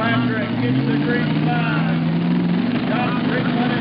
Patrick gets the green flag. John Greenwood